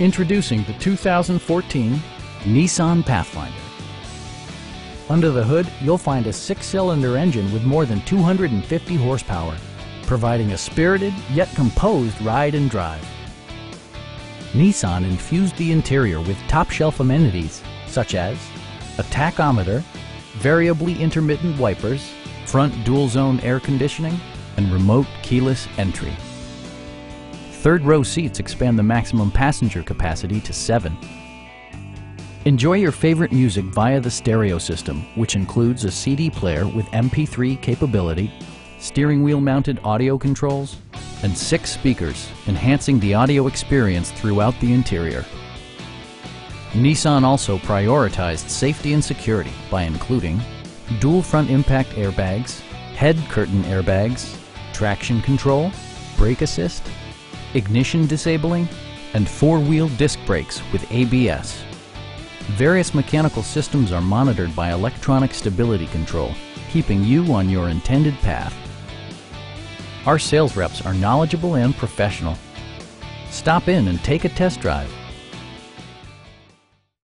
Introducing the 2014 Nissan Pathfinder. Under the hood, you'll find a six-cylinder engine with more than 250 horsepower, providing a spirited yet composed ride and drive. Nissan infused the interior with top-shelf amenities such as a tachometer, variably intermittent wipers, front dual-zone air conditioning, and remote keyless entry. Third row seats expand the maximum passenger capacity to seven. Enjoy your favorite music via the stereo system, which includes a CD player with MP3 capability, steering wheel mounted audio controls, and six speakers, enhancing the audio experience throughout the interior. Nissan also prioritized safety and security by including dual front impact airbags, head curtain airbags, traction control, brake assist, ignition disabling, and four-wheel disc brakes with ABS. Various mechanical systems are monitored by electronic stability control, keeping you on your intended path. Our sales reps are knowledgeable and professional. Stop in and take a test drive.